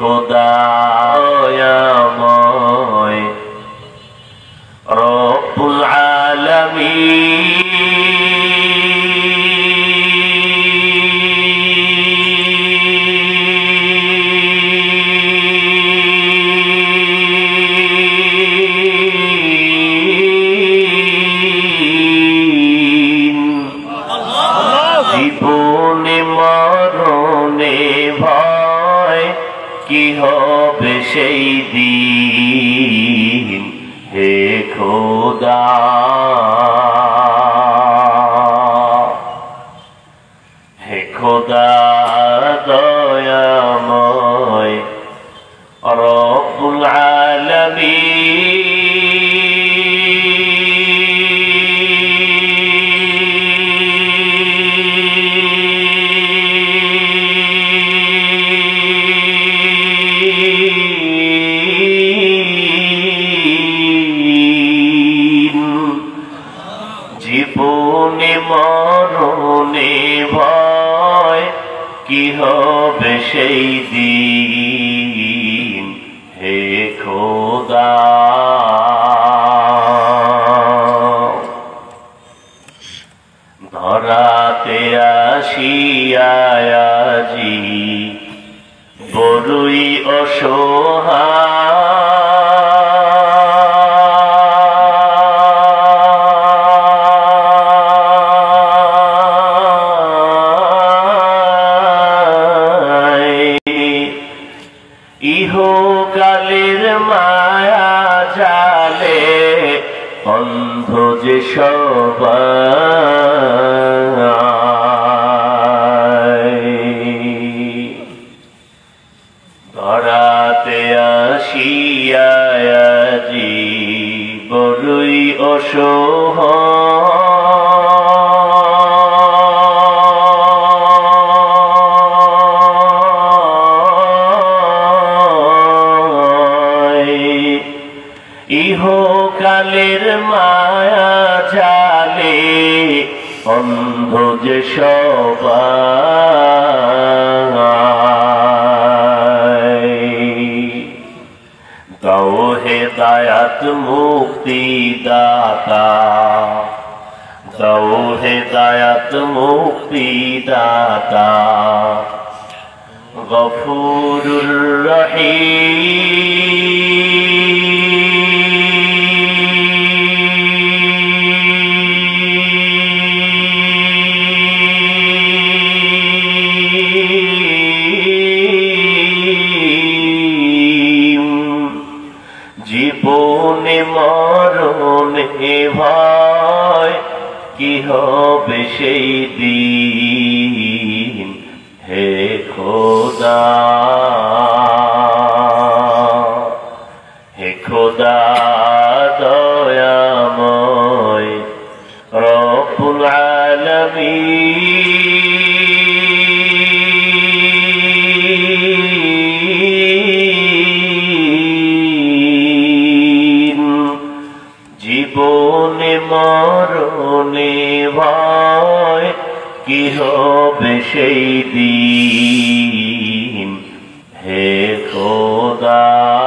خدايا موي رب العالمين কি হবে সেই দিন? হে খোদা। মরণে ভয় কি হবে সেই দিন? হে খোদা। ধরাতে আসিয়াজি বড়ই অসহায় ইহকালের মায়া জালে অন্ধ যে ধরাতে আসিয়াজি বড়ই অসহায় ইহকালের মায়া জালে, অন্ধ যে সবাই। দাও হে দায়াত মুক্তি দাতা দাও হে দায়াত মুক্তি দাতা গফুরুর রহিম। জীবনে মরণে ভয় কি হবে সেই দিন? হে খোদা। হে খোদা দয়াময় রব্বুল আলামিন। মরণে ভয় কি হবে সেই দিন? হে খোদা